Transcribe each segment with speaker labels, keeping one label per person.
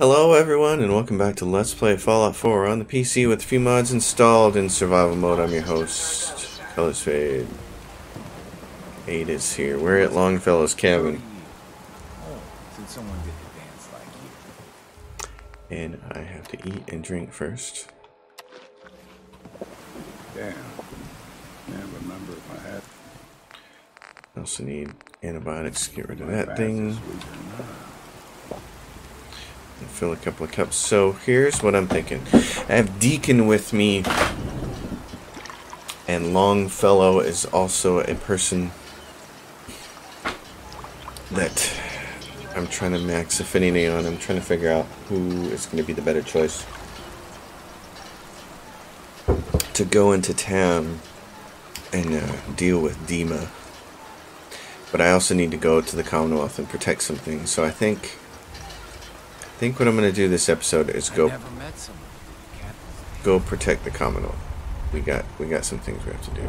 Speaker 1: Hello everyone and welcome back to Let's Play Fallout 4 on the PC with a few mods installed in survival mode. I'm your host, ColorsFade. Eight is here. We're at Longfellow's cabin. And I have to eat and drink first.
Speaker 2: Damn. Can't remember if I had
Speaker 1: also need antibiotics to get rid of that thing.
Speaker 2: this week or not.
Speaker 1: and fill a couple of cups. So here's what I'm thinking. I have Deacon with me, and Longfellow is also a person that I'm trying to max affinity on. I'm trying to figure out who is going to be the better choice to go into town and uh, deal with Dima. But I also need to go to the Commonwealth and protect some things. So I think I think what I'm going to do this episode is go
Speaker 3: never met someone who can't
Speaker 1: go protect the Commonwealth. We got we got some things we have to do.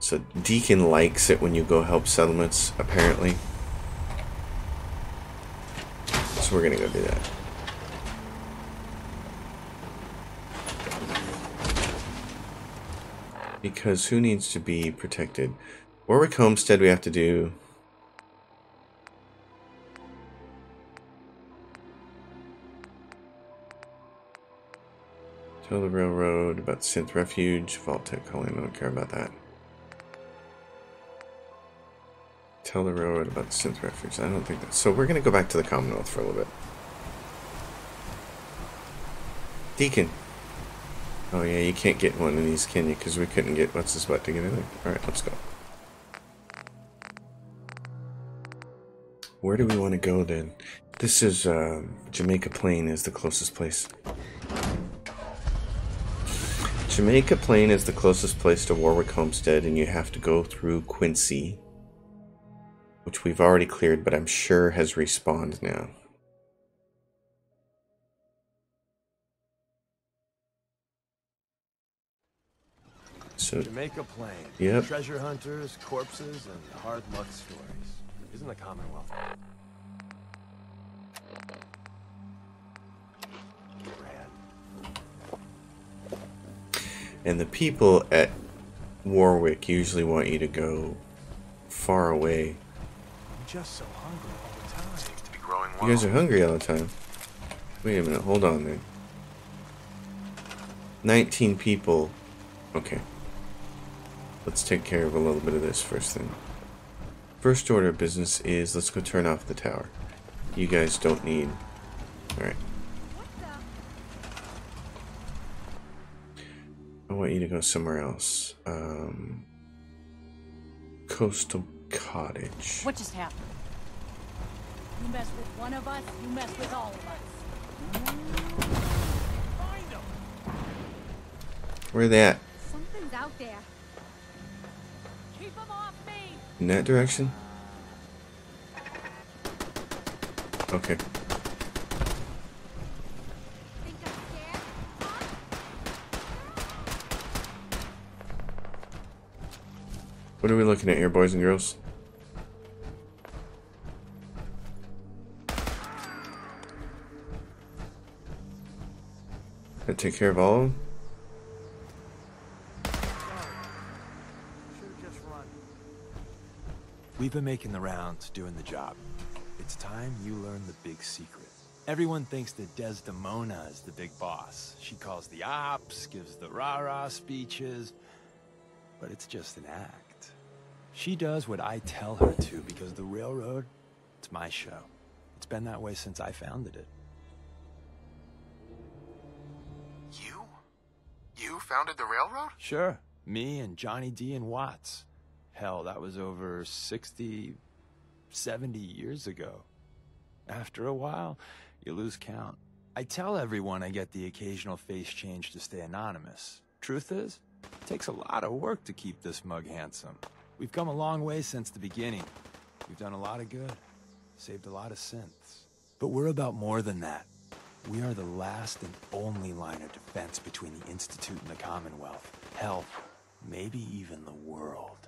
Speaker 1: So Deacon likes it when you go help settlements, apparently. So we're gonna go do that. Because who needs to be protected? Warwick Homestead we have to do. Tell the railroad about Synth Refuge, Vault-Tec calling, I don't care about that. Tell the railroad about Synth Refuge. I don't think that. So we're gonna go back to the Commonwealth for a little bit. Deacon. Oh yeah, you can't get one of these, can you? Because we couldn't get what's this butt to get in there. All right, let's go. Where do we want to go then? This is um, Jamaica Plain is the closest place. Jamaica Plain is the closest place to Warwick Homestead, and you have to go through Quincy, which we've already cleared, but I'm sure has respawned now. So
Speaker 4: Jamaica Plain.
Speaker 1: Yep.
Speaker 4: Treasure hunters, corpses, and hard luck stories. Isn't the Commonwealth?
Speaker 1: And the people at Warwick usually want you to go far away.
Speaker 4: I'm just so hungry all the time.
Speaker 3: seems to be growing
Speaker 1: You guys are hungry all the time. Wait a minute, hold on there. 19 people. Okay. Let's take care of a little bit of this first thing. First order of business is let's go turn off the tower. You guys don't need. Alright. I want you to go somewhere else. Um, Coastal Cottage.
Speaker 5: What just happened? You mess with one of us, you mess with all of us.
Speaker 4: Find them!
Speaker 1: Where are they at?
Speaker 5: Something's out there. Keep them off me!
Speaker 1: In that direction? Okay.
Speaker 5: Think I'm scared? Huh?
Speaker 1: What are we looking at here, boys and girls? That take care of all of them?
Speaker 4: We've been making the rounds, doing the job. It's time you learn the big secret. Everyone thinks that Desdemona is the big boss. She calls the ops, gives the rah-rah speeches, but it's just an act. She does what I tell her to because the railroad, it's my show. It's been that way since I founded it.
Speaker 3: You? You founded the railroad?
Speaker 4: Sure. Me and Johnny D and Watts. Hell, that was over 60, 70 years ago. After a while, you lose count. I tell everyone I get the occasional face change to stay anonymous. Truth is, it takes a lot of work to keep this mug handsome. We've come a long way since the beginning. We've done a lot of good, saved a lot of synths. But we're about more than that. We are the last and only line of defense between the Institute and the Commonwealth. Hell, maybe even the world.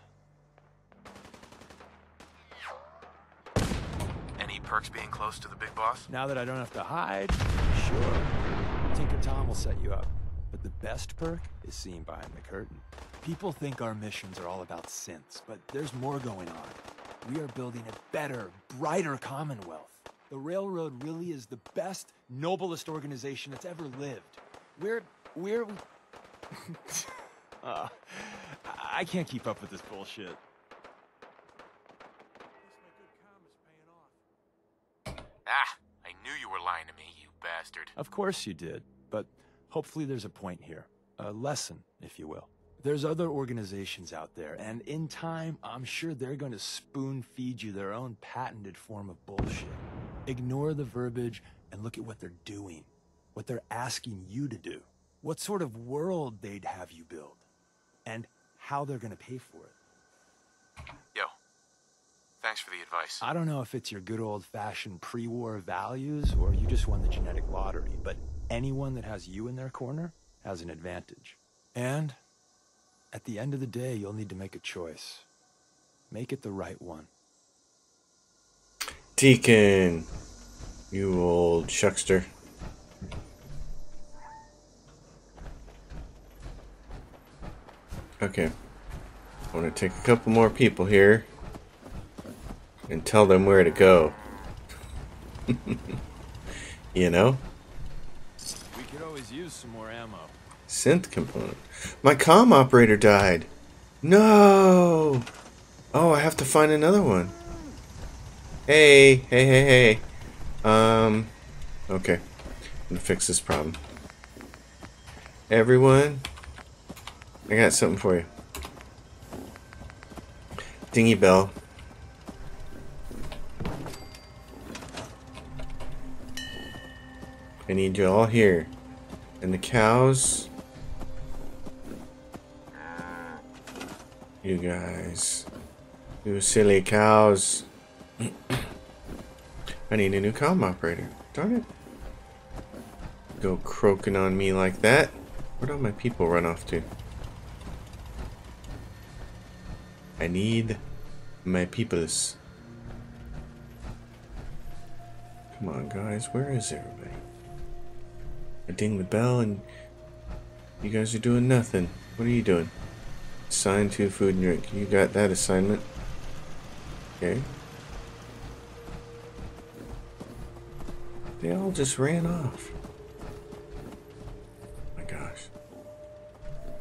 Speaker 3: Any
Speaker 6: perks being close to the big boss?
Speaker 4: Now that I don't have to hide, sure. Tinker Tom will set you up. Best perk is seen behind the curtain. People think our missions are all about synths, but there's more going on. We are building a better, brighter Commonwealth. The Railroad really is the best, noblest organization that's ever lived. We're... we're... uh, I can't keep up with this bullshit.
Speaker 6: Ah, I knew you were lying to me, you bastard.
Speaker 4: Of course you did, but hopefully there's a point here. A lesson, if you will. There's other organizations out there, and in time, I'm sure they're going to spoon feed you their own patented form of bullshit. Ignore the verbiage and look at what they're doing, what they're asking you to do, what sort of world they'd have you build, and how they're going to pay for it.
Speaker 6: Yo, thanks for the advice.
Speaker 4: I don't know if it's your good old fashioned pre war values or you just won the genetic lottery, but anyone that has you in their corner has an advantage. And at the end of the day, you'll need to make a choice. Make it the right one.
Speaker 1: Deacon, you old shuckster. Okay. I want to take a couple more people here and tell them where to go. you know?
Speaker 4: We could always use some more ammo.
Speaker 1: Synth component. My comm operator died. No! Oh, I have to find another one. Hey, hey, hey, hey. Um, okay. I'm gonna fix this problem. Everyone, I got something for you. Dingy bell. I need you all here. And the cows. You guys. You silly cows. I need a new comm operator. Darn it. Go croaking on me like that. Where'd all my people run off to? I need my peoples. Come on, guys. Where is everybody? I ding the bell and you guys are doing nothing. What are you doing? Assign to food and drink. You got that assignment. Okay. They all just ran off. my gosh.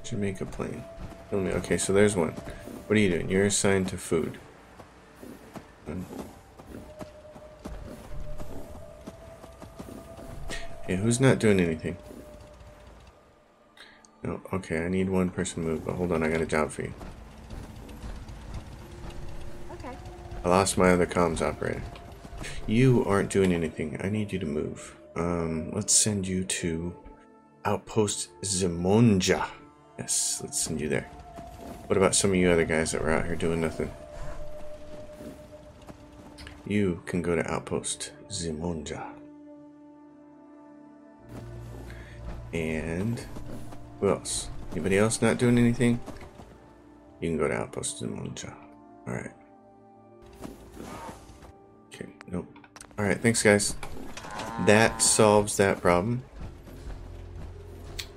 Speaker 1: Jamaica Plain. Okay, so there's one. What are you doing? You're assigned to food. Okay, who's not doing anything? No, okay, I need one person to move, but hold on, I got a job for you.
Speaker 5: Okay.
Speaker 1: I lost my other comms operator. You aren't doing anything. I need you to move. Um, let's send you to Outpost Zimonja. Yes, let's send you there. What about some of you other guys that were out here doing nothing? You can go to Outpost Zimonja. And who else? Anybody else not doing anything? You can go to Outpost Zimonja. Alright. Okay, nope. Alright, thanks guys. That solves that problem.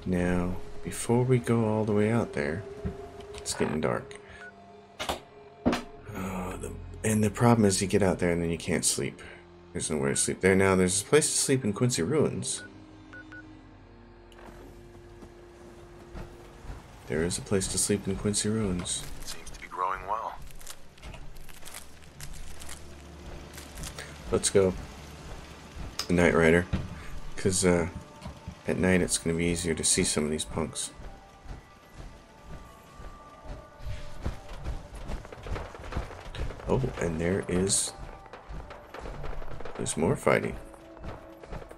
Speaker 1: Now, before we go all the way out there, it's getting dark. Oh, the, and the problem is you get out there and then you can't sleep. There's nowhere to sleep there. Now, there's a place to sleep in Quincy Ruins. There is a place to sleep in Quincy Ruins.
Speaker 6: Seems to be growing well.
Speaker 1: Let's go. The Night Rider. Because uh, at night it's going to be easier to see some of these punks. Oh, and there is... There's more fighting.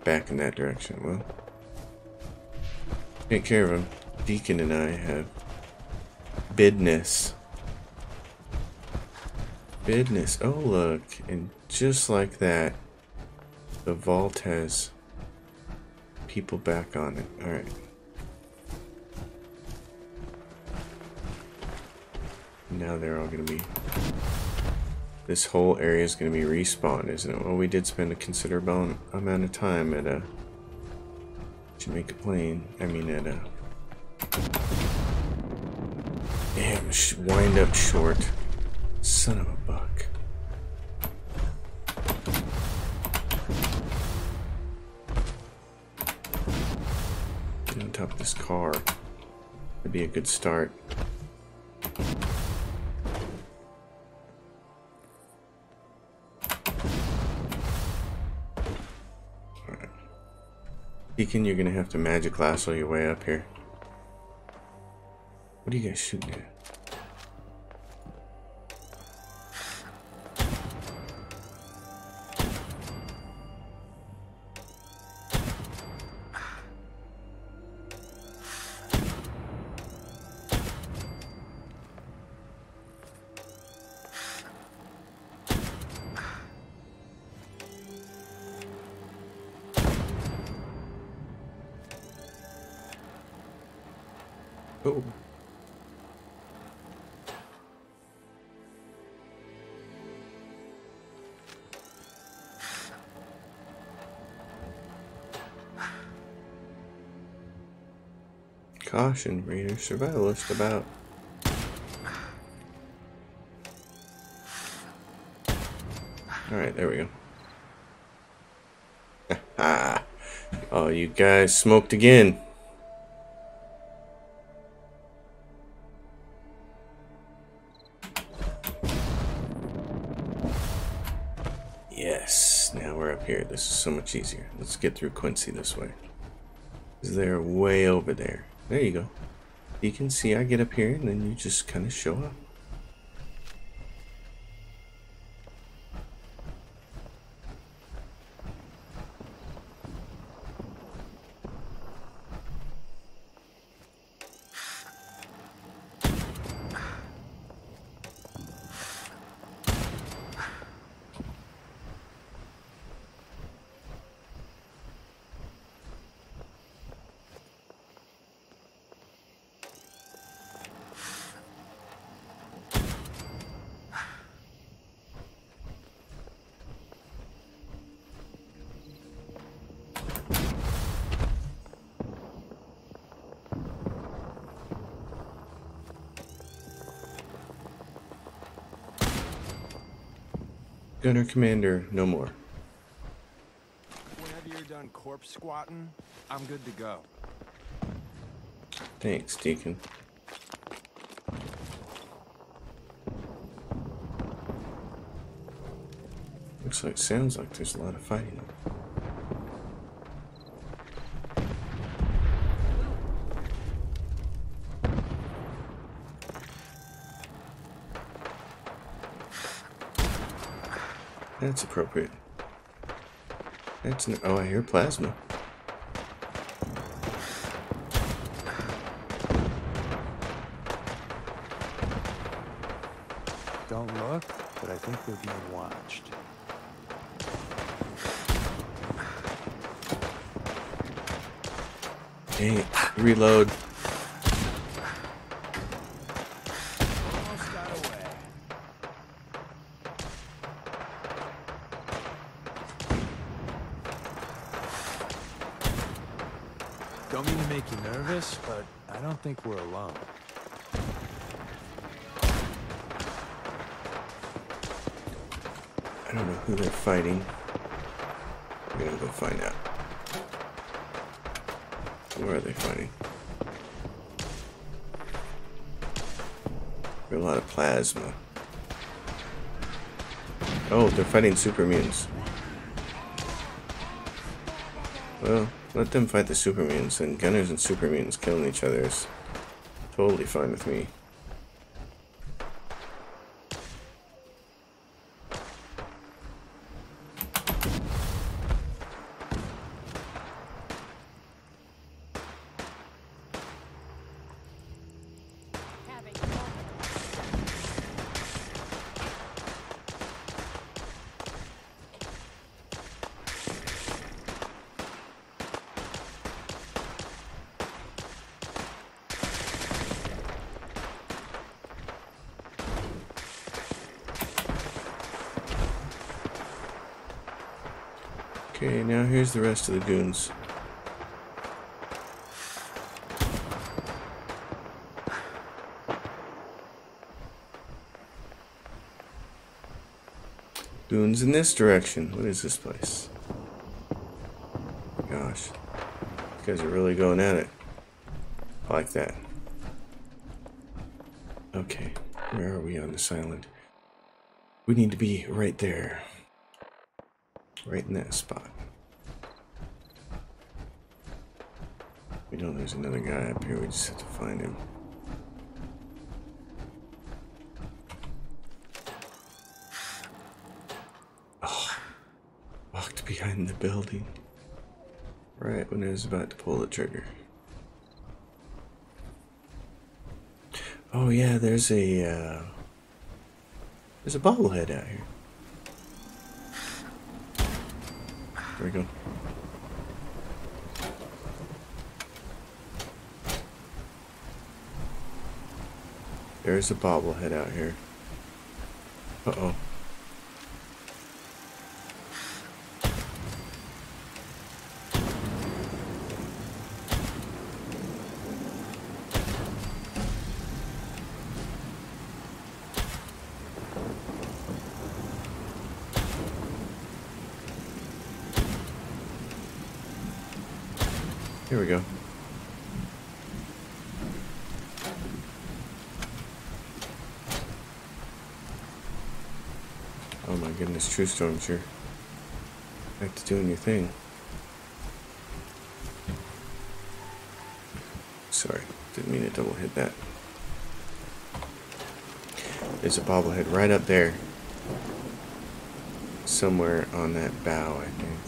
Speaker 1: Back in that direction. Well, take care of him. Deacon and I have bidness. Bidness. Oh, look. And just like that, the vault has people back on it. Alright. Now they're all going to be this whole area is going to be respawned, isn't it? Well, we did spend a considerable amount of time at a Jamaica Plain. I mean, at a damn wind up short. Son of a buck. Get on top of this car. Would be a good start. Deacon, you're gonna have to magic lasso your way up here. What are you guys shooting at? Caution, reader. Survivalist about. Alright, there we go. Oh, you guys smoked again. Yes, now we're up here. This is so much easier. Let's get through Quincy this way. Is they're way over there. There you go. You can see I get up here and then you just kind of show up. Gunner Commander, no more.
Speaker 4: Whenever you're done corpse squatting, I'm good to go.
Speaker 1: Thanks, Deacon. Looks like, sounds like there's a lot of fighting. That's appropriate. That's n oh, I hear plasma.
Speaker 4: Don't look, but I think we're being watched.
Speaker 1: Dang it. Reload.
Speaker 4: Don't
Speaker 1: know who they're fighting. We're gonna go find out. Where are they fighting? A lot of plasma. Oh, they're fighting super mutants. Well, let them fight the super mutants, and gunners and super mutants killing each other is totally fine with me.
Speaker 5: Having
Speaker 1: Okay, now here's the rest of the goons. Goons in this direction. What is this place? Gosh. These guys are really going at it. I like that. Okay, where are we on this island? We need to be right there. Right in that spot. We know there's another guy up here, we just have to find him. Oh, walked behind the building. Right when I was about to pull the trigger. Oh yeah, there's a uh, there's a bobblehead out here. There we go. There's a bobblehead out here. Uh oh. Here we go. Oh True Storm's here. Back to doing your thing. Sorry, didn't mean to double hit that. There's a bobblehead right up there. Somewhere on that bow, I think.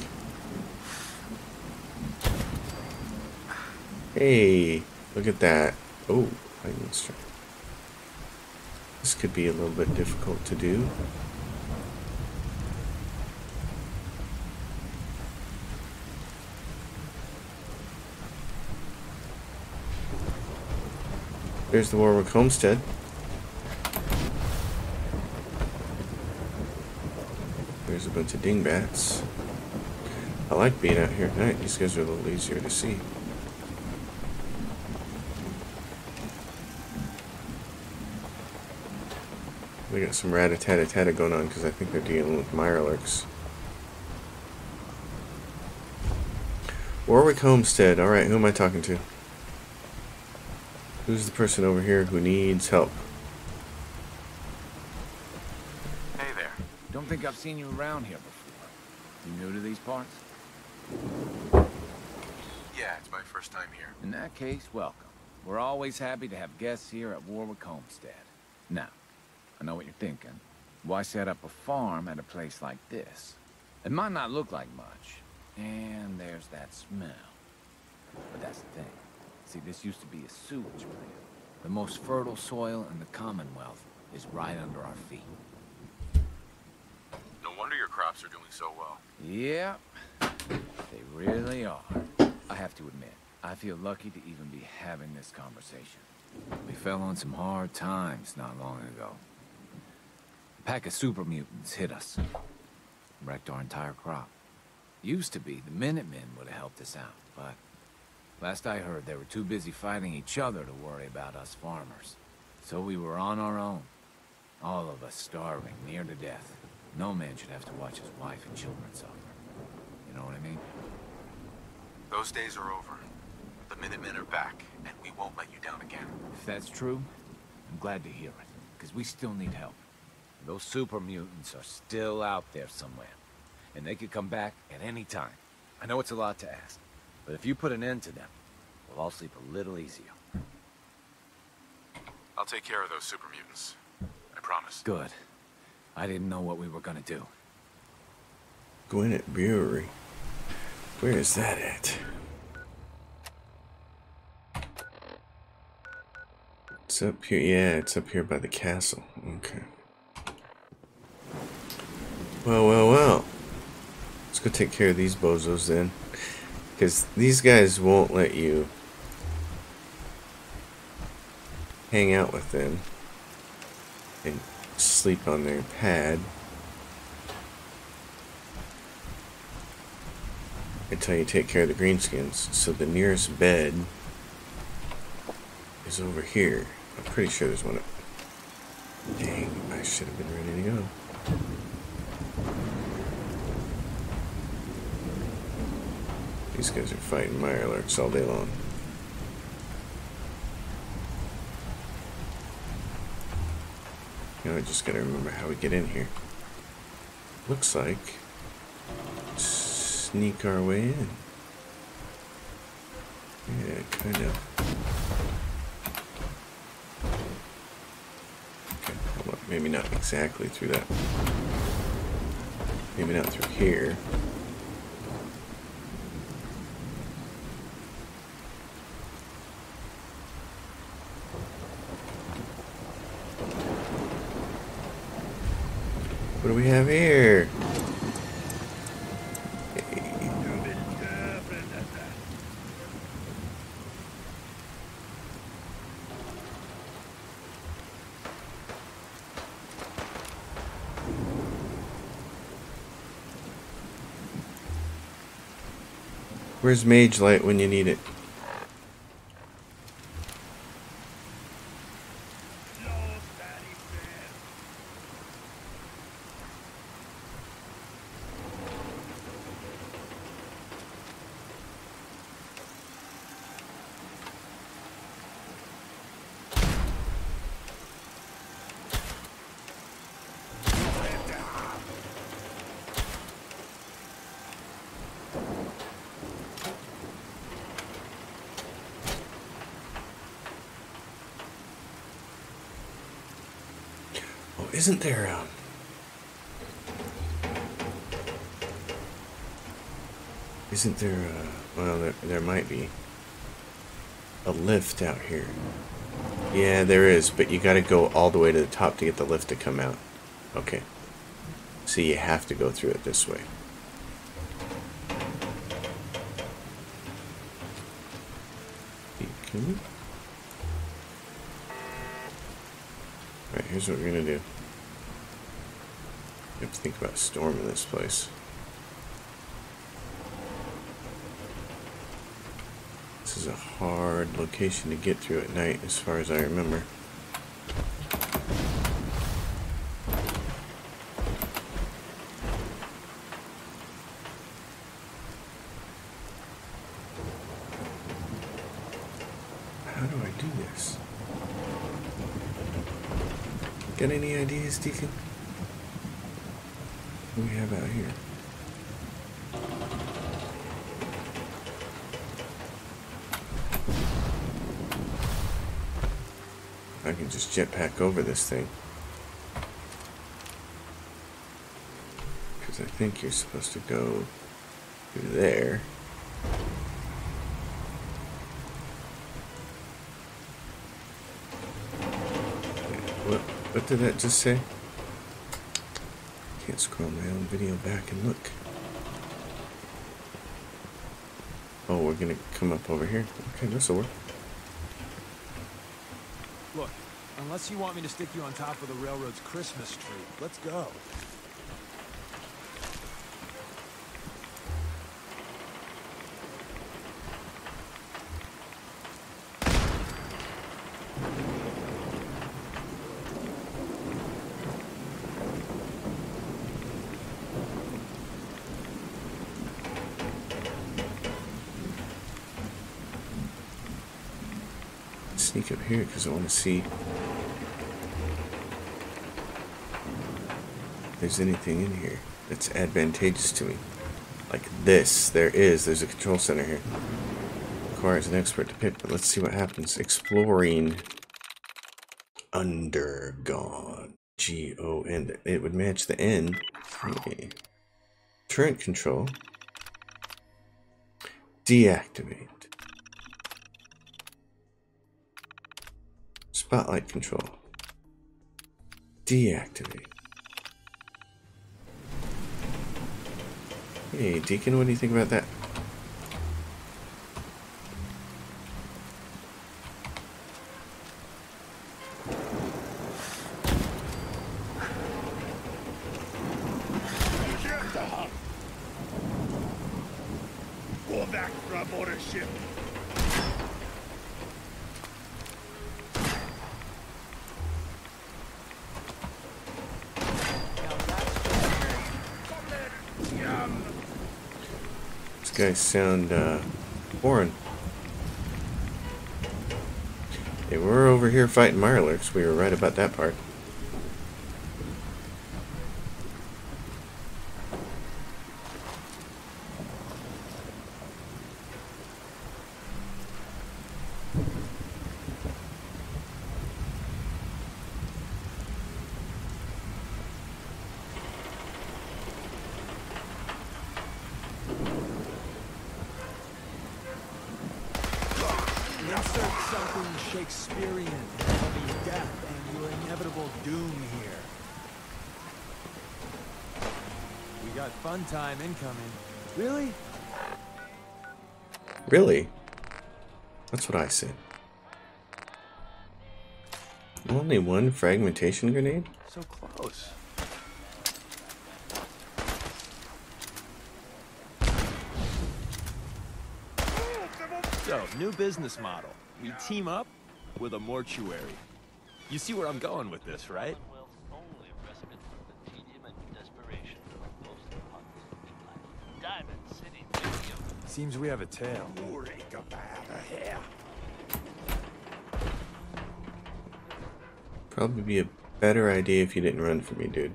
Speaker 1: Hey, look at that. Oh, lightning strike. This could be a little bit difficult to do. There's the Warwick Homestead. There's a bunch of dingbats. I like being out here at night. These guys are a little easier to see. We got some rat-a-tat-a-tat going on because I think they're dealing with Mirelurks. Warwick Homestead. Alright, who am I talking to? Who's the person over here who needs help?
Speaker 6: Hey there.
Speaker 3: Don't think I've seen you around here before. You new to these parts?
Speaker 6: Yeah, it's my first time here.
Speaker 3: In that case, welcome. We're always happy to have guests here at Warwick Homestead. Now, I know what you're thinking. Why set up a farm at a place like this? It might not look like much. And there's that smell. But that's the thing. See, this used to be a sewage plant. The most fertile soil in the Commonwealth is right under our feet.
Speaker 6: No wonder your crops are doing so well.
Speaker 3: Yep, they really are. I have to admit, I feel lucky to even be having this conversation. We fell on some hard times not long ago. A pack of super mutants hit us. Wrecked our entire crop. Used to be the Minutemen would have helped us out, but last I heard they were too busy fighting each other to worry about us farmers. So we were on our own. All of us starving, near to death. No man should have to watch his wife and children suffer. You know what I mean?
Speaker 6: Those days are over. The Minutemen are back, and we won't let you down again.
Speaker 3: If that's true, I'm glad to hear it, because we still need help. Those super mutants are still out there somewhere, and they could come back at any time. I know it's a lot to ask, but if you put an end to them, we'll all sleep a little easier.
Speaker 6: I'll take care of those super mutants. I promise.
Speaker 3: Good. I didn't know what we were gonna do.
Speaker 1: Gwinnett Brewery. Where is that at? It's up here. Yeah, it's up here by the castle. Okay. Well, well, well. Let's go take care of these bozos then. Because these guys won't let you hang out with them and sleep on their pad. until you take care of the greenskins. So the nearest bed is over here. I'm pretty sure there's one. Dang, I should have been ready to go. These guys are fighting Mirelurks all day long. Now I just gotta remember how we get in here. Looks like sneak our way in. Yeah, kind of. Okay, hold on. Maybe not exactly through that. Maybe not through here. What do we have here? Where's Mage Light when you need it? Oh, isn't there um Isn't there a... well there, there might be a lift out here. Yeah, there is, but you got to go all the way to the top to get the lift to come out. Okay. So you have to go through it this way. We? Alright, here's what we're gonna do. You have to think about storming this place. Is a hard location to get through at night, as far as I remember. How do I do this? Got any ideas, Deacon? This thing. Because I think you're supposed to go through there. What, what did that just say? Can't scroll my own video back and look. Oh, we're gonna come up over here. Okay, this'll work.
Speaker 4: Look, unless you want me to stick you on top of the railroad's Christmas tree, let's go.
Speaker 1: Sneak up here because I want to see there's anything in here that's advantageous to me. Like this. There is. There's a control center here. Requires an expert to pick, but let's see what happens. Exploring undergone. G O N. It would match the N. Okay. Turret control. Deactivate. Spotlight control. Deactivate. Hey, Deacon, what do you think about that? Sound uh, foreign. They were over here fighting Mirelurks. We were right about that part.
Speaker 4: Insert something Shakespearean. There'll be death and your inevitable doom here. We got fun time incoming. Really?
Speaker 1: Really? That's what I said. Only one fragmentation grenade?
Speaker 4: So close. So, new business model. We team up with a mortuary. You see where I'm going with this, right? Seems we have a tail.
Speaker 1: Probably be a better idea if you didn't run for me, dude.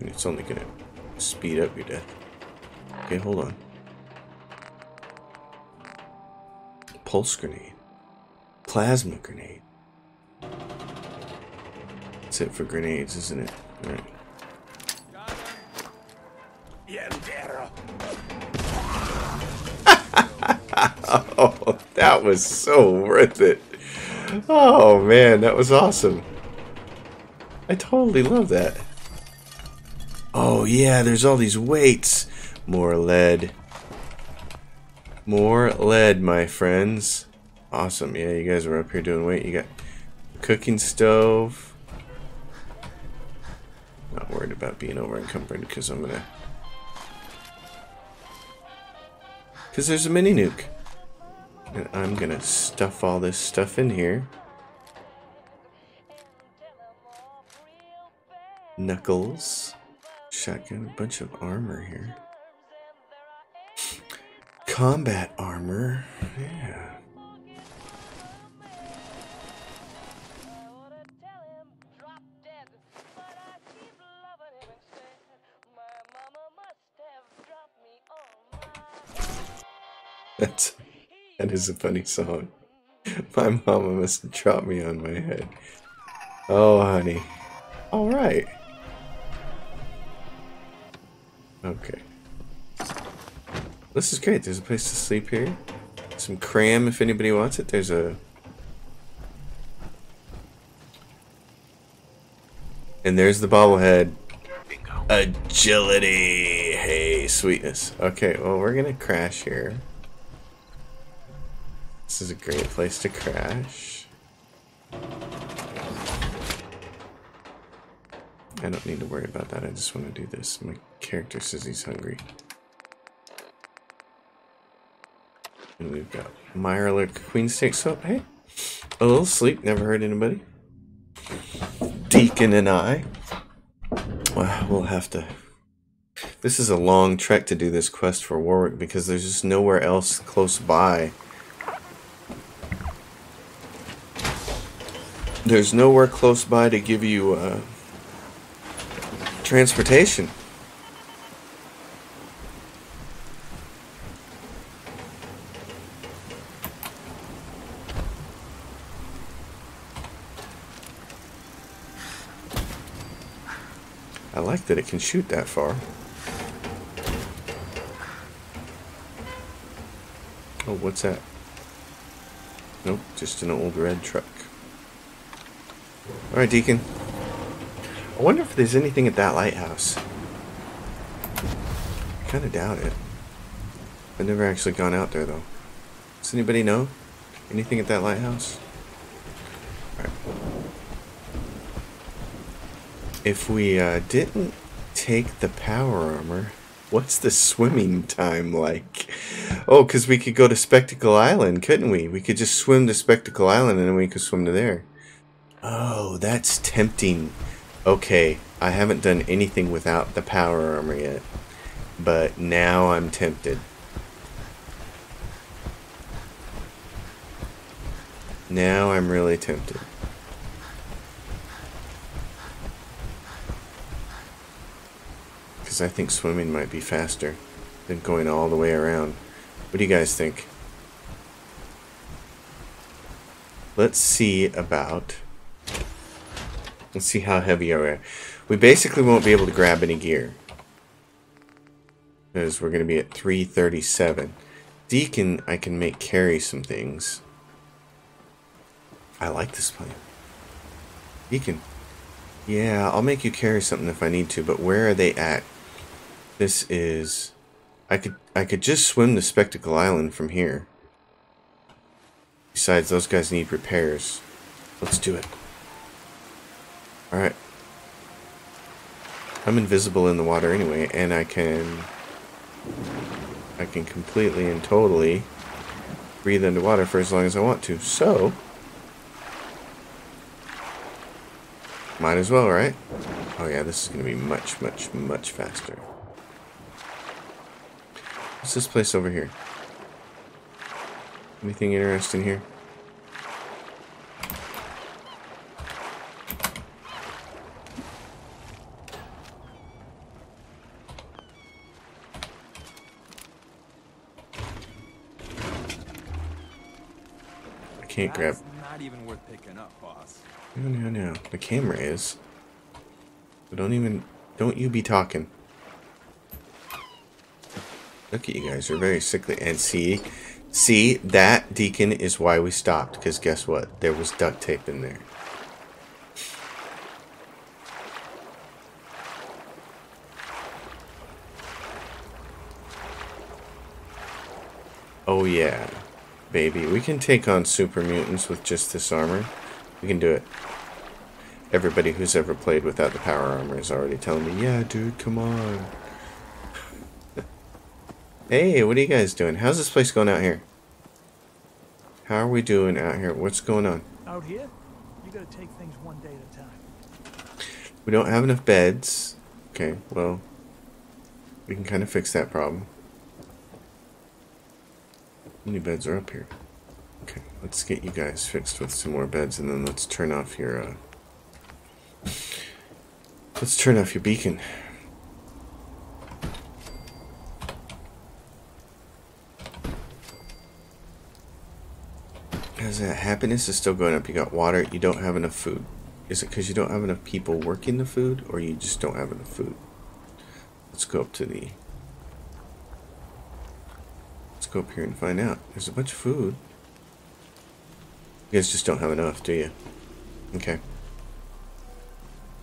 Speaker 1: And it's only gonna speed up your death. Okay, hold on. Pulse grenade. Plasma grenade. That's it for grenades, isn't it? Alright. Oh, that was so worth it. Oh man, that was awesome. I totally love that. Oh yeah, there's all these weights. More lead. More lead, my friends. Awesome. Yeah, you guys were up here doing weight. You got cooking stove. Not worried about being over encumbered because I'm gonna. Because there's a mini nuke. And I'm gonna stuff all this stuff in here. Knuckles. Shotgun, a bunch of armor here. Combat armor. Yeah. That's that is a funny song. My mama must have dropped me on my head. Oh, honey. All right. Okay. This is great. There's a place to sleep here. Some cram if anybody wants it. There's a. And there's the bobblehead. Agility. Hey, sweetness. Okay, well, we're gonna crash here. This is a great place to crash. I don't need to worry about that. I just want to do this. My character says he's hungry. And we've got Mirelurk Queen Steak. So, oh, hey, a little sleep. Never hurt anybody. Deacon and I. Well, we'll have to. This is a long trek to do this quest for Warwick because there's just nowhere else close by. There's nowhere close by to give you uh, transportation. I like that it can shoot that far. Oh, what's that? Nope, just an old red truck. Alright, Deacon. I wonder if there's anything at that lighthouse. I kind of doubt it. I've never actually gone out there, though. Does anybody know? Anything at that lighthouse? Alright. If we uh, didn't take the power armor, What's the swimming time like? Oh, because we could go to Spectacle Island, couldn't we? We could just swim to Spectacle Island and then we could swim to there. Oh, that's tempting. Okay, I haven't done anything without the power armor yet. But now I'm tempted. Now I'm really tempted. Because I think swimming might be faster than going all the way around. What do you guys think? Let's see about. Let's see how heavy we are. We basically won't be able to grab any gear. Because we're going to be at 337. Deacon, I can make carry some things. I like this plan. Deacon. Yeah, I'll make you carry something if I need to, but where are they at? This is... I could I could just swim to Spectacle Island from here. Besides, those guys need repairs. Let's do it. Alright. I'm invisible in the water anyway, and I can... I can completely and totally breathe underwater for as long as I want to. So... Might as well, right? Oh yeah, this is going to be much, much, much faster. What's this place over here? Anything interesting here? I can't grab.
Speaker 4: Not even worth picking up, boss.
Speaker 1: No, no, no. The camera is. Don't even. Don't you be talking. Look at you guys. You're very sickly. And see, see that deacon is why we stopped. Because guess what? There was duct tape in there. Oh yeah, baby. We can take on super mutants with just this armor. We can do it. Everybody who's ever played without the power armor is already telling me, yeah, dude, come on. hey, what are you guys doing? How's this place going out here? How are we doing out here? What's going on?
Speaker 7: Out here, you gotta take things one day at a time.
Speaker 1: We don't have enough beds. Okay, well, we can kind of fix that problem. Many beds are up here? Okay, let's get you guys fixed with some more beds, and then let's turn off your, uh... Let's turn off your beacon. How's that? Happiness is still going up. You got water. You don't have enough food. Is it because you don't have enough people working the food, or you just don't have enough food? Let's go up to the... Go up here and find out. There's a bunch of food. You guys just don't have enough, do you? Okay.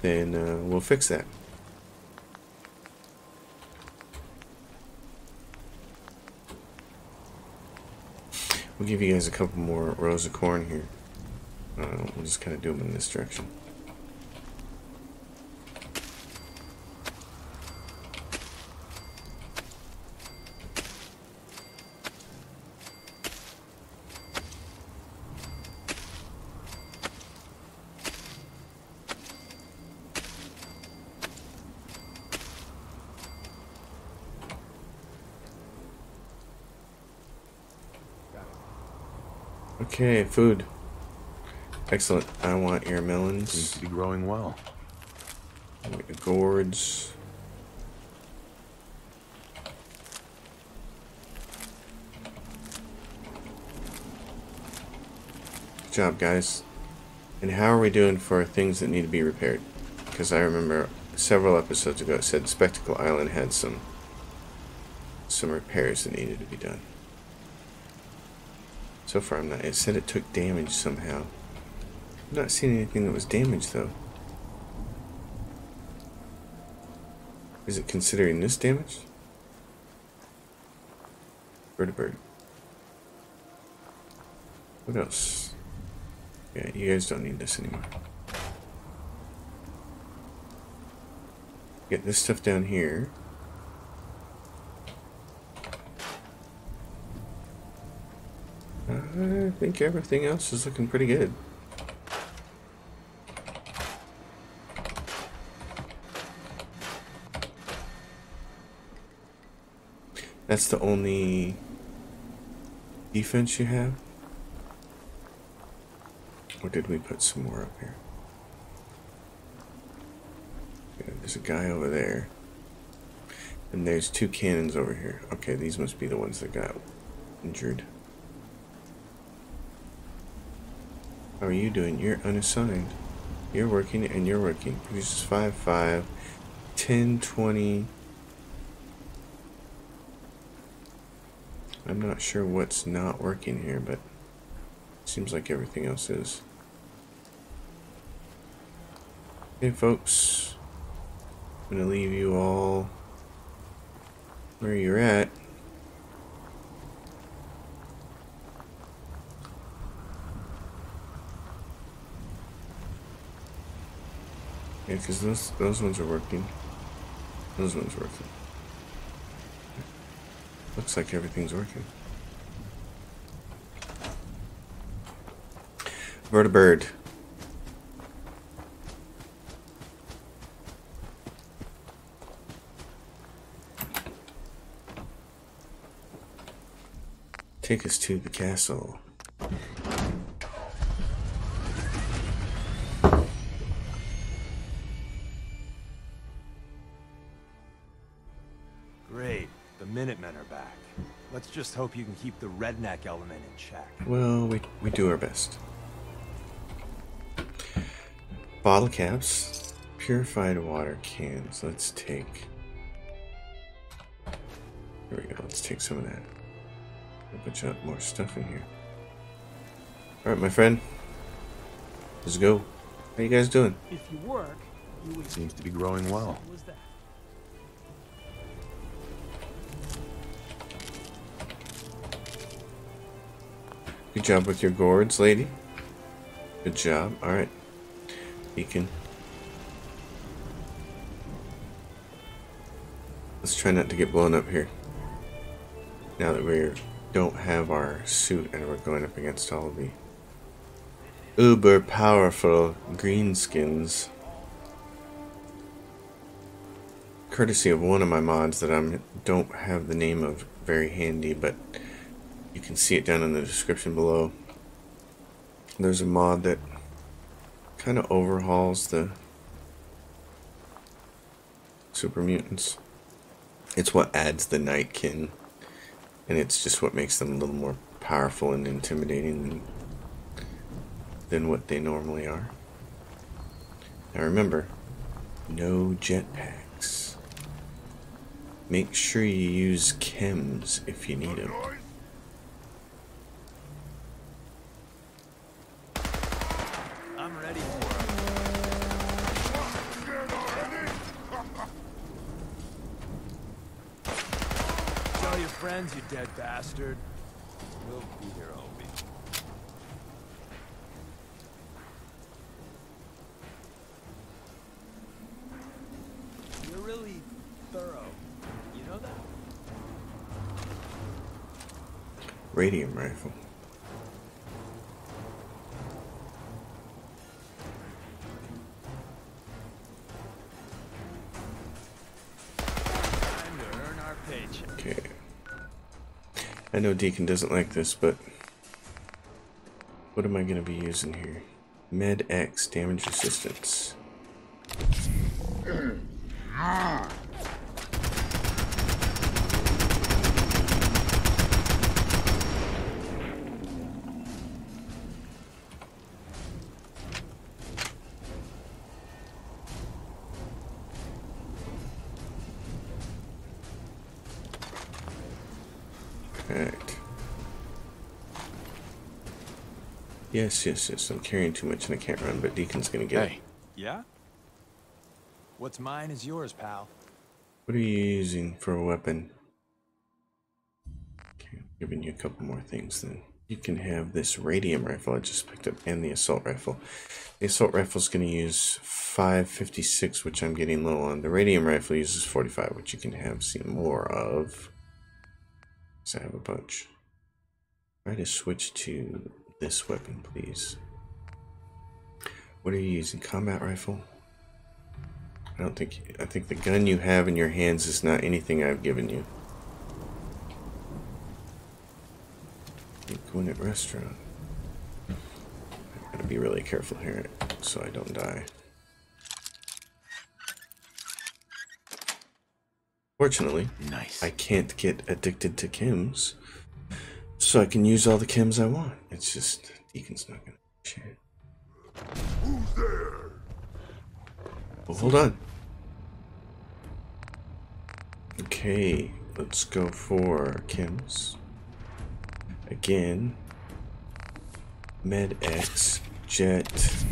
Speaker 1: Then uh, we'll fix that. We'll give you guys a couple more rows of corn here. Uh, we'll just kind of do them in this direction. Okay, food. Excellent. I want your
Speaker 4: Seems
Speaker 1: melons,
Speaker 4: to be growing well.
Speaker 1: I want your gourds. Good job, guys. And how are we doing for things that need to be repaired? Because I remember several episodes ago it said Spectacle Island had some some repairs that needed to be done. So far, I'm not. It said it took damage somehow. I'm not seeing anything that was damaged though. Is it considering this damage? Bird bird. What else? Yeah, you guys don't need this anymore. Get this stuff down here. I think everything else is looking pretty good. That's the only defense you have? Or did we put some more up here? Yeah, there's a guy over there. And there's two cannons over here. Okay, these must be the ones that got injured. How are you doing? You're unassigned. You're working and you're working. Produces 5, 5, 10, 20. I'm not sure what's not working here, but seems like everything else is. Okay, folks. I'm going to leave you all where you're at. Because those, those ones are working. Those ones working. Looks like everything's working. Vertibird. Take us to the castle.
Speaker 4: Just hope you can keep the redneck element in check.
Speaker 1: Well, we, we do our best. Bottle caps, purified water cans. Let's take. Here we go. Let's take some of that. A bunch of more stuff in here. All right, my friend. Let's go. How you guys doing?
Speaker 7: If you work, you eat.
Speaker 2: Seems to be growing well.
Speaker 1: Good job with your gourds, lady. Good job. All right, Deacon. Let's try not to get blown up here. Now that we don't have our suit and we're going up against all the uber powerful greenskins. Courtesy of one of my mods that I don't have the name of very handy, but you can see it down in the description below. There's a mod that kind of overhauls the super mutants. It's what adds the Nightkin, and it's just what makes them a little more powerful and intimidating than, than what they normally are. Now remember, no jetpacks. Make sure you use chems if you need them.
Speaker 4: I'm ready for it. Tell your friends, you dead bastard. We'll be here, Obi. You're really thorough. You know that?
Speaker 1: Radium rifle. Deacon doesn't like this, but what am I going to be using here? Med X damage resistance. Yes, yes, yes. I'm carrying too much and I can't run, but Deacon's gonna get it.
Speaker 4: Yeah? What's mine is yours, pal.
Speaker 1: What are you using for a weapon? Okay, I'm giving you a couple more things then. You can have this radium rifle I just picked up and the assault rifle. The assault rifle is going to use 556, which I'm getting low on. The radium rifle uses 45, which you can have see more of. So I have a bunch. Try to switch to this weapon, please. What are you using? Combat rifle? I don't think. I think the gun you have in your hands is not anything I've given you. Gwinnett Restaurant. I gotta be really careful here so I don't die. Fortunately,
Speaker 3: Nice.
Speaker 1: I can't get addicted to chems, so I can use all the chems I want. It's just Deacon's not gonna share. Who's there? Well, hold on. Okay, let's go for chems. Again, Med X Jet.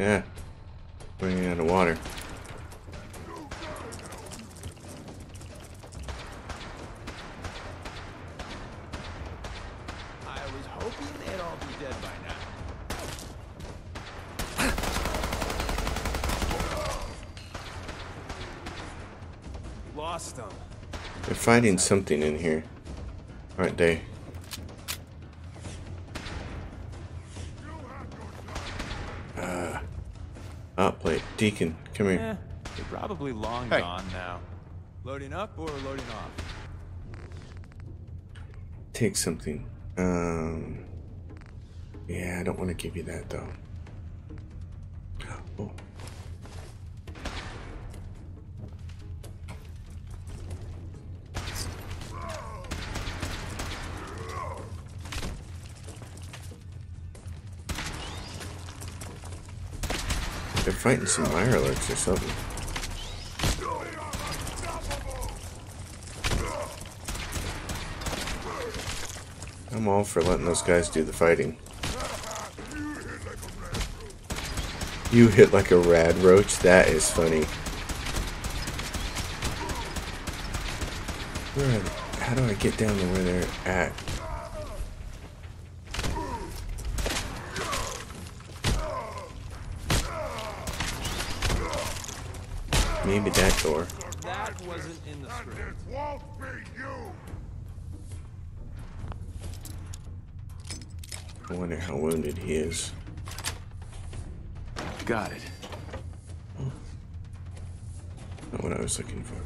Speaker 1: Yeah, running out of water.
Speaker 4: I was hoping they'd all be dead by now. Lost them.
Speaker 1: They're finding something in here, aren't they? Deacon, come here.
Speaker 4: they're probably long
Speaker 1: Hey.
Speaker 4: gone now. Loading up or loading off?
Speaker 1: Take something. Um. Yeah, I don't want to give you that though. Fighting some Mirelurks or something. I'm all for letting those guys do the fighting. You hit like a rad roach? That is funny. Where how do I get down to where they're at? Maybe that door.
Speaker 4: That wasn't in the script.
Speaker 1: I wonder how wounded he is.
Speaker 3: Got it.
Speaker 1: Not what I was looking for.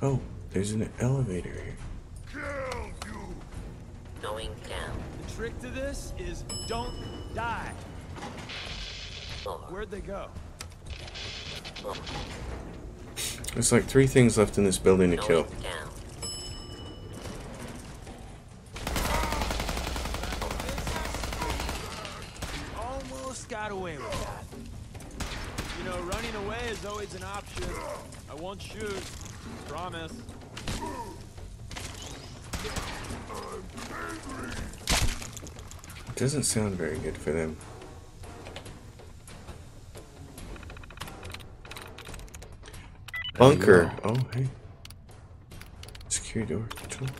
Speaker 1: Oh, there's an elevator here.
Speaker 8: Going down.
Speaker 4: The trick to this is don't die. Where'd they go?
Speaker 1: There's like three things left in this building to kill.
Speaker 4: Almost got away with that. You know, running away is always an option. I won't shoot. Promise.
Speaker 1: It doesn't sound very good for them. Bunker. Oh, hey. Secure door control.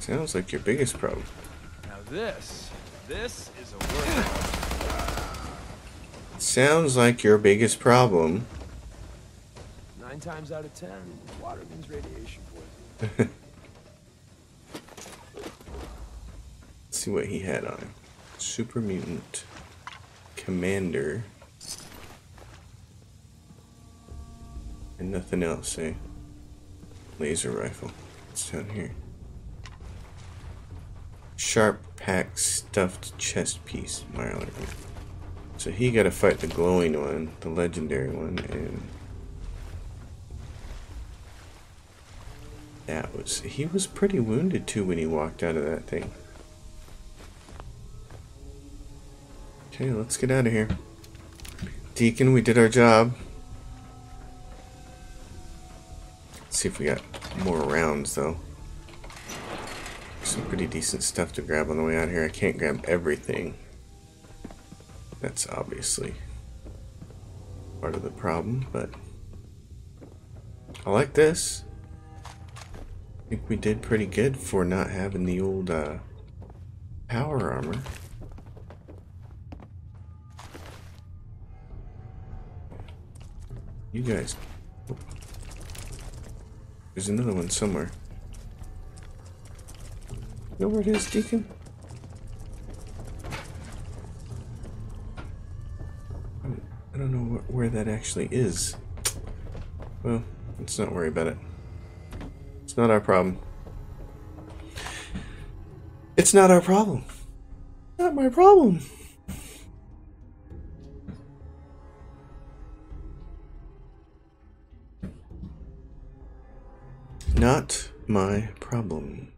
Speaker 1: Sounds like your biggest problem.
Speaker 4: Now this, this is a workout.
Speaker 1: Sounds like your biggest problem.
Speaker 4: Times out of ten, water means radiation poisoning.
Speaker 1: Let's see what he had on him. Super mutant commander. And nothing else, eh? Laser rifle. It's down here. Sharp pack stuffed chest piece, Myler. So he got to fight the glowing one, the legendary one, and that was he was pretty wounded too when he walked out of that thing. Okay, let's get out of here. Deacon, we did our job. Let's see if we got more rounds though. Some pretty decent stuff to grab on the way out here. I can't grab everything. That's obviously part of the problem, but I like this. I think we did pretty good for not having the old uh, power armor. You guys. There's another one somewhere. You know where it is, Deacon? I don't know wh where that actually is. Well, let's not worry about it. It's not our problem. It's not our problem. Not my problem. Not my problem.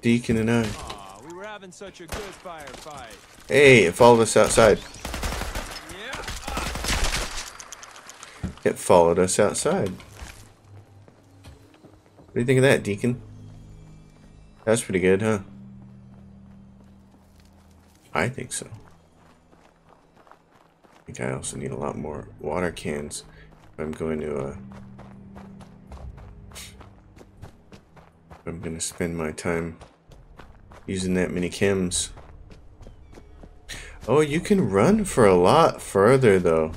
Speaker 1: Deacon and I.
Speaker 4: Aw, we were having such a good firefight.
Speaker 1: Hey, it followed us outside.
Speaker 4: Yeah.
Speaker 1: It followed us outside. What do you think of that, Deacon? That's pretty good, huh? I think so. I think I also need a lot more water cans if I'm going to, uh... I'm gonna spend my time using that many chems. Oh, you can run for a lot further, though.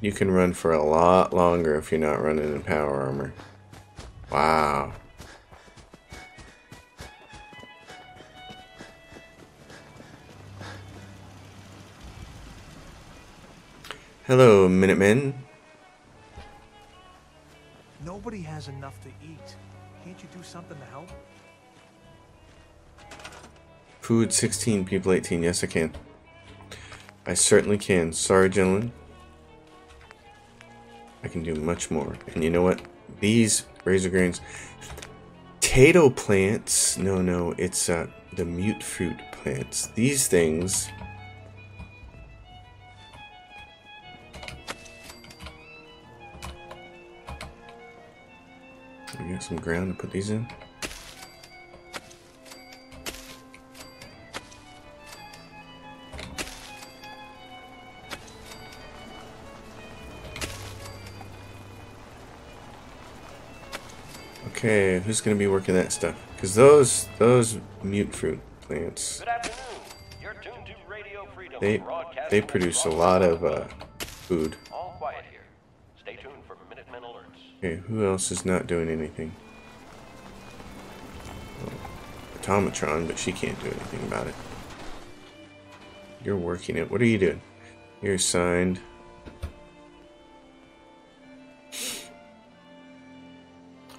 Speaker 1: You can run for a lot longer if you're not running in power armor. Wow. Hello, Minutemen.
Speaker 7: Nobody has enough to eat. Can't you do something to help?
Speaker 1: Food 16, people 18. Yes, I can. I certainly can. Sorry, gentlemen. I can do much more. And you know what? These razor grains, potato plants. No, no, it's uh, the mute fruit plants. These things. We got some ground to put these in. Okay, who's gonna be working that stuff? Because those those mute fruit plants,
Speaker 9: Good afternoon. You're tuned to Radio Freedom.
Speaker 1: they they produce a lot of uh, food.
Speaker 9: All quiet here. Stay tuned for Minutemen alerts.
Speaker 1: Okay, who else is not doing anything? Well, Automatron, but she can't do anything about it. You're working it. What are you doing? You're assigned.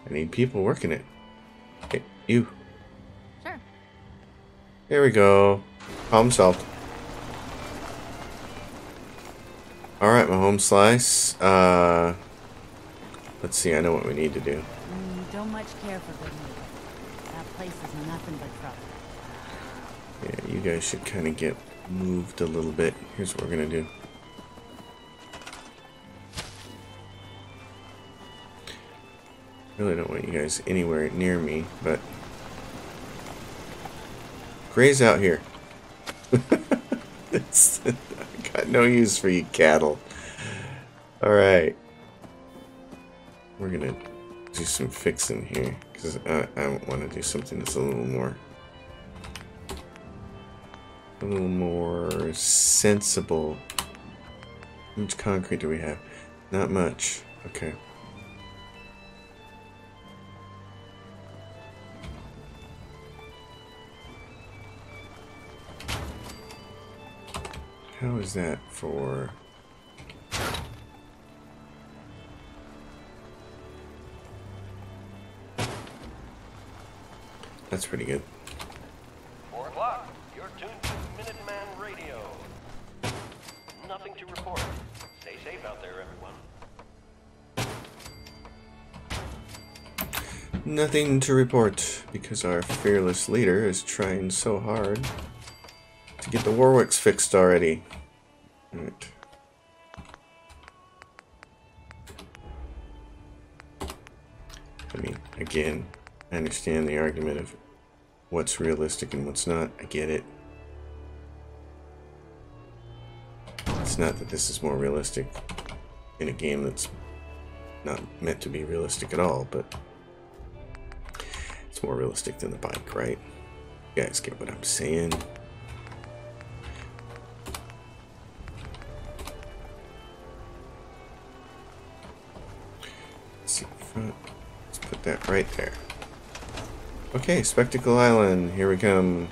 Speaker 1: I need people working it. Hey, you.
Speaker 5: Sure.
Speaker 1: There we go. Problem solved. Alright, my home slice. Uh, let's see, I know what we need to do.
Speaker 5: Mm, don't much care for good meat. That place is nothing but trouble.
Speaker 1: Yeah, you guys should kind of get moved a little bit. Here's what we're gonna do. Really don't want you guys anywhere near me, but graze out here. it's, I got no use for you cattle. All right, we're gonna do some fixing here because I, I want to do something that's a little more, a little more sensible. How much concrete do we have? Not much. Okay. How is that for... That's pretty good.
Speaker 9: Four o'clock. You're tuned to Minuteman Radio. Nothing to report. Stay safe out there, everyone.
Speaker 1: Nothing to report, because our fearless leader is trying so hard to get the Warwicks fixed already. Understand the argument of what's realistic and what's not. I get it. It's not that this is more realistic in a game that's not meant to be realistic at all, but it's more realistic than the bike, right? You guys get what I'm saying? Let's. Let's put that right there. Okay, Spectacle Island, here we come.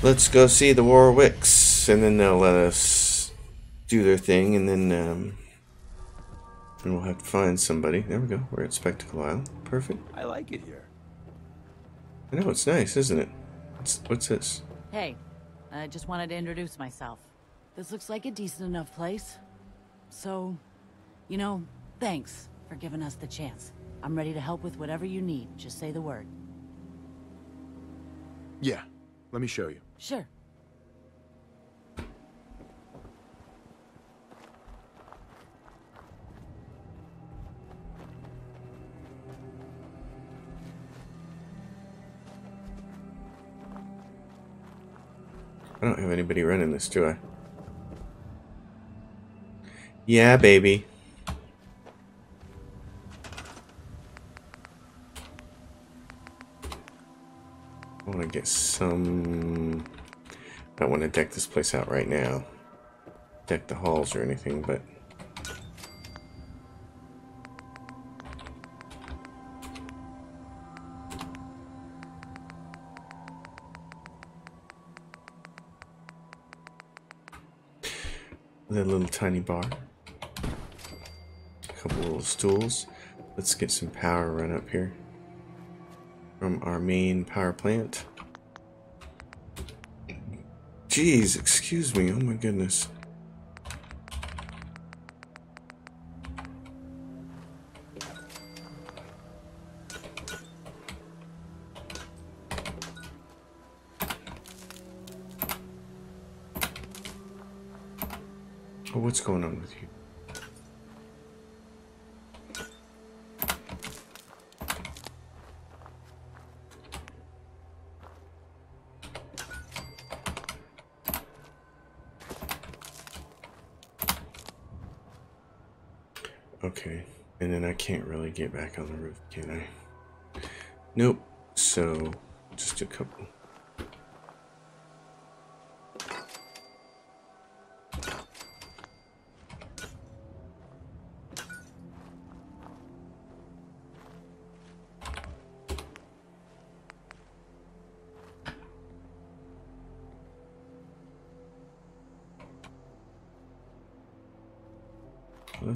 Speaker 1: Let's go see the Warwicks, and then they'll let us do their thing, and then um, and we'll have to find somebody. There we go. We're at Spectacle Island. Perfect.
Speaker 4: I like it here.
Speaker 1: I know it's nice, isn't it? What's, what's this?
Speaker 5: Hey, I just wanted to introduce myself. This looks like a decent enough place. So, you know, thanks for giving us the chance. I'm ready to help with whatever you need. Just say the word.
Speaker 10: Yeah, let me show you.
Speaker 5: Sure.
Speaker 1: I don't have anybody running this, do I? Yeah, baby. I want to get some... I don't want to deck this place out right now. Deck the halls or anything, but... That little tiny bar. Couple little stools. Let's get some power run up here. From our main power plant. Jeez, excuse me. Oh my goodness. What's going on with you? Okay, and then I can't really get back on the roof, can I? Nope. So, just a couple.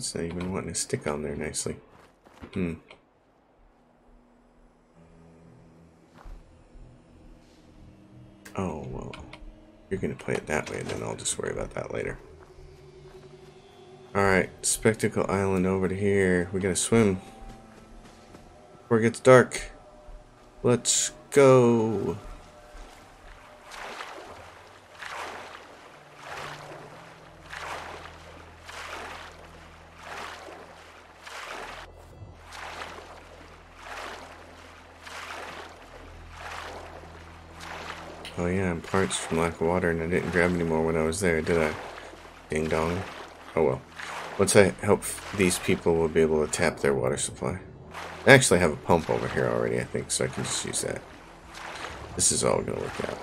Speaker 1: That's not even wanting to stick on there nicely. Hmm. Oh, well. You're going to play it that way, and then I'll just worry about that later. Alright, Spectacle Island over to here. We gotta swim. Before it gets dark. Let's go. Parched from lack of water and I didn't grab any more when I was there, did I? Ding dong. Oh well. Once I help these people, we'll be able to tap their water supply. I actually have a pump over here already, I think, so I can just use that. This is all gonna work out.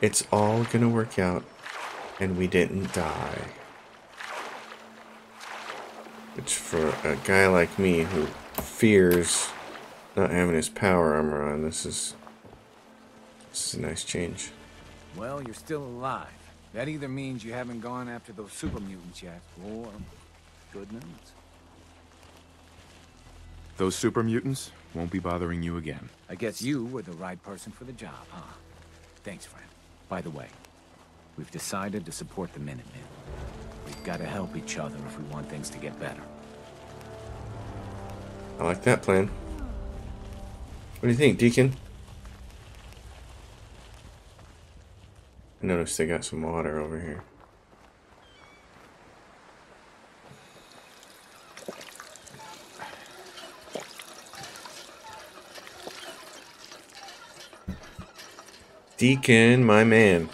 Speaker 1: It's all gonna work out, and we didn't die. Which, for a guy like me who fears not having his power armor on, this is this is a nice change.
Speaker 3: Well, you're still alive. That either means you haven't gone after those super mutants yet, or good news.
Speaker 10: Those super mutants won't be bothering you again.
Speaker 3: I guess you were the right person for the job, huh? Thanks, friend. By the way, we've decided to support the Minutemen. We've got to help each other if we want things to get better.
Speaker 1: I like that plan. What do you think, Deacon? I noticed they got some water over here. Deacon, my man.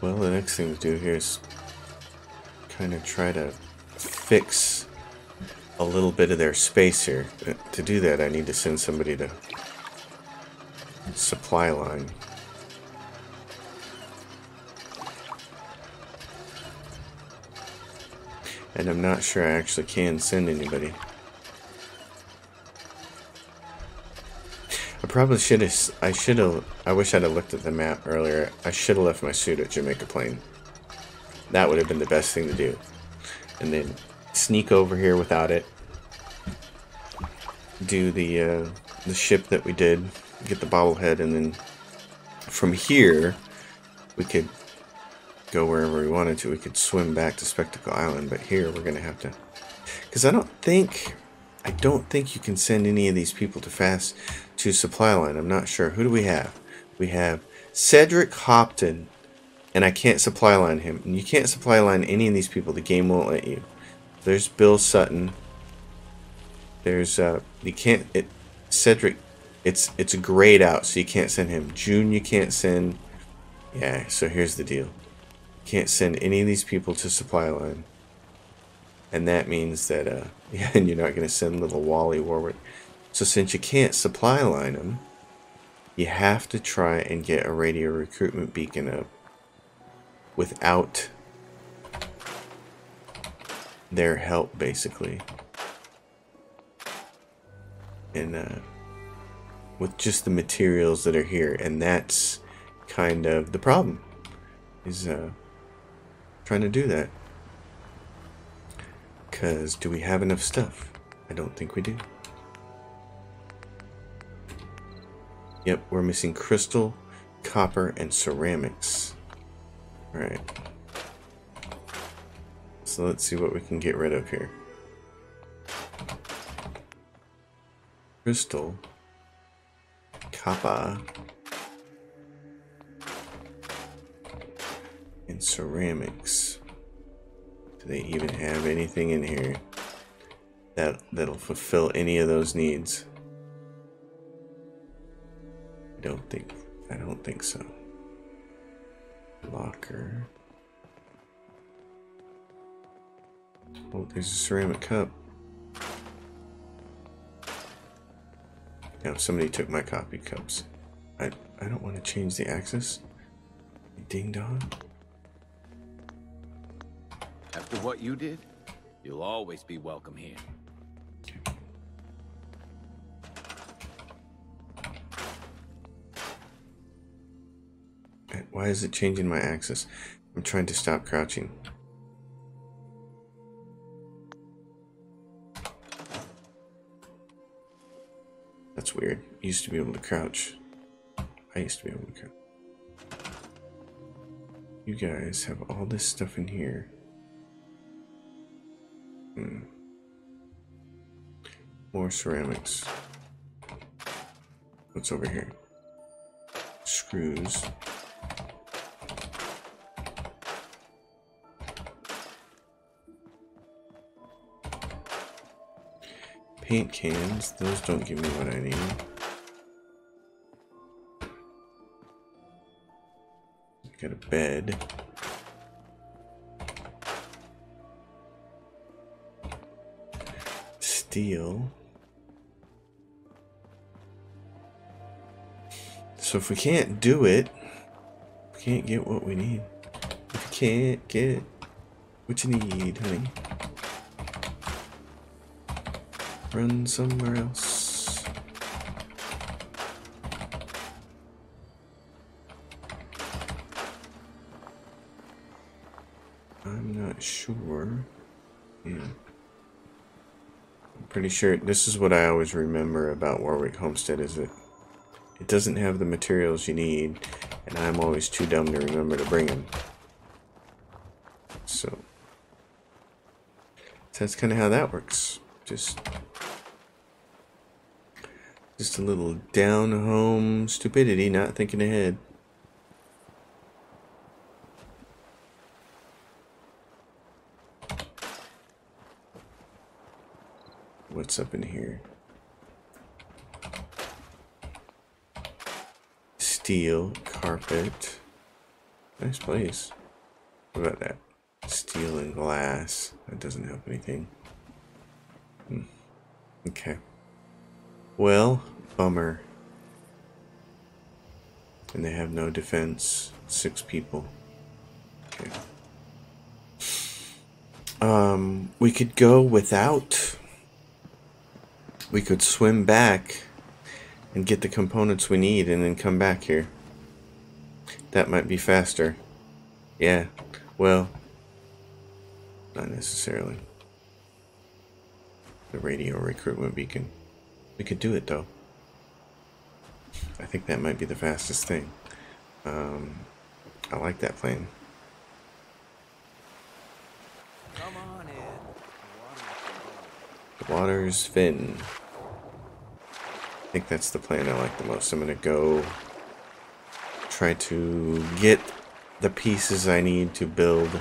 Speaker 1: Well, the next thing to do here is kind of try to fix a little bit of their space here. Uh, To do that, I need to send somebody to supply line. And I'm not sure I actually can send anybody. I probably should have. I should have. I wish I'd have looked at the map earlier. I should have left my suit at Jamaica Plain. That would have been the best thing to do. And then sneak over here without it. Do the uh, the ship that we did. Get the bobblehead, and then from here we could go wherever we wanted to. We could swim back to Spectacle Island, but here we're gonna have to. Because I don't think. I don't think you can send any of these people to fast to supply line. I'm not sure. Who do we have? We have Cedric Hopton, and I can't supply line him. And you can't supply line any of these people. The game won't let you. There's Bill Sutton. There's uh, you can't it Cedric. It's it's grayed out, so you can't send him. June you can't send. Yeah. So here's the deal. You Can't send any of these people to supply line. And that means that, uh, yeah, and you're not going to send little Wally Warwick. So since you can't supply line them, you have to try and get a radio recruitment beacon up without their help, basically. And, uh, with just the materials that are here. And that's kind of the problem, is, uh, trying to do that. Because do we have enough stuff? I don't think we do. Yep, we're missing crystal, copper, and ceramics. Alright. So let's see what we can get rid of here. Crystal, copper, and ceramics. Do they even have anything in here that that'll fulfill any of those needs? I don't think I don't think so. Locker. Oh, there's a ceramic cup. Now somebody took my coffee cups. I I don't want to change the axis. Ding dong.
Speaker 3: After what you did, you'll always be welcome here.
Speaker 1: Why is it changing my axis? I'm trying to stop crouching. That's weird. I used to be able to crouch. I used to be able to crouch. You guys have all this stuff in here. Hmm. More ceramics. What's over here? Screws. Paint cans. Those don't give me what I need. Got a bed. Steel. So if we can't do it, we can't get what we need. If you can't get what you need, honey, run somewhere else. I'm not sure. Yeah. I'm pretty sure this is what I always remember about Warwick Homestead is it it doesn't have the materials you need and I'm always too dumb to remember to bring them. So that's kind of how that works. Just just a little down home stupidity, not thinking ahead. What's up in here? Steel, carpet. Nice place. What about that? Steel and glass. That doesn't help anything. Hmm. Okay. Well, bummer. And they have no defense. Six people. Okay. Um, we could go without. We could swim back and get the components we need and then come back here. That might be faster. Yeah, well, not necessarily. The radio recruitment beacon. We could do it though. I think that might be the fastest thing. Um, I like that plane.
Speaker 3: Come on in.
Speaker 1: The water's fin. I think that's the plan I like the most. I'm gonna go try to get the pieces I need to build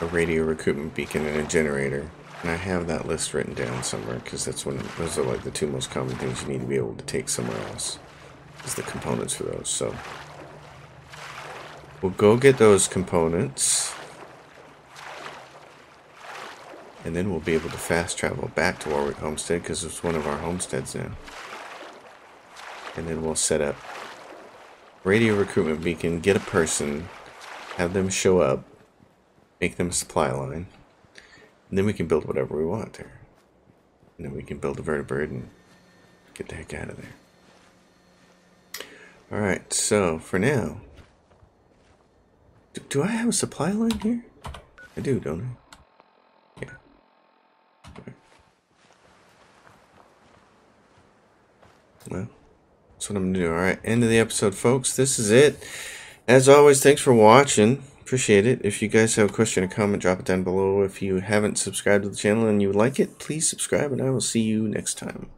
Speaker 1: a radio recruitment beacon and a generator. And I have that list written down somewhere because that's when those are like the two most common things you need to be able to take somewhere else. Is the components for those. So we'll go get those components. And then we'll be able to fast travel back to Warwick Homestead because it's one of our homesteads now. And then we'll set up radio recruitment beacon, get a person, have them show up, make them a supply line, and then we can build whatever we want there. And then we can build a vertibird and get the heck out of there. Alright, so for now, do, do I have a supply line here? I do, don't I? Yeah. Okay. Well, that's what I'm gonna do. Alright, end of the episode, folks. This is it. As always, thanks for watching. Appreciate it. If you guys have a question or comment, drop it down below. If you haven't subscribed to the channel and you like it, please subscribe, and I will see you next time.